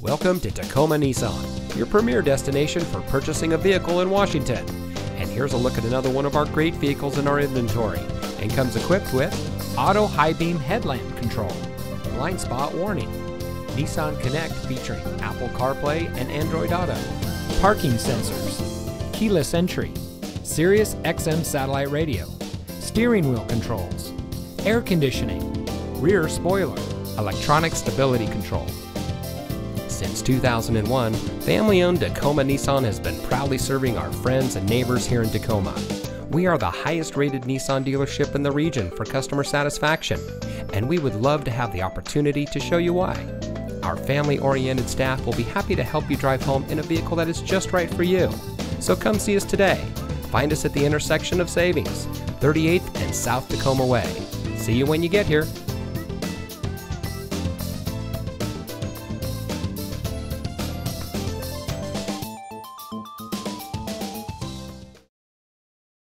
Welcome to Tacoma Nissan, your premier destination for purchasing a vehicle in Washington. And here's a look at another one of our great vehicles in our inventory and comes equipped with auto high beam headlamp control, blind spot warning, Nissan Connect featuring Apple CarPlay and Android Auto, parking sensors, keyless entry, Sirius XM satellite radio, steering wheel controls, air conditioning, rear spoiler, electronic stability control. Since 2001, family owned Tacoma Nissan has been proudly serving our friends and neighbors here in Tacoma. We are the highest rated Nissan dealership in the region for customer satisfaction, and we would love to have the opportunity to show you why. Our family oriented staff will be happy to help you drive home in a vehicle that is just right for you. So come see us today. Find us at the intersection of Savings, 38th and South Tacoma Way. See you when you get here.